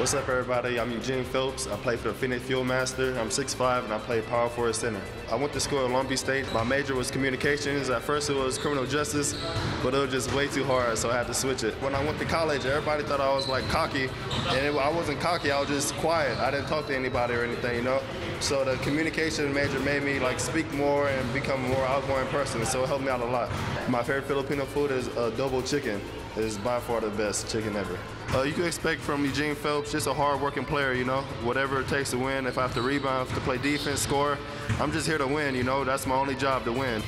What's up, everybody? I'm Eugene Phelps. I play for the Phoenix Fuel Master. I'm 6'5", and I play power forward center. I went to school at Long Beach State. My major was communications. At first, it was criminal justice, but it was just way too hard, so I had to switch it. When I went to college, everybody thought I was like cocky, and it, I wasn't cocky. I was just quiet. I didn't talk to anybody or anything, you know. So the communication major made me like speak more and become a more outgoing person. So it helped me out a lot. My favorite Filipino food is uh, adobo chicken. It's by far the best chicken ever. Uh, you can expect from Eugene Phelps just a hard-working player, you know. Whatever it takes to win. If I have to rebound, if to play defense, score, I'm just here to win, you know. That's my only job to win.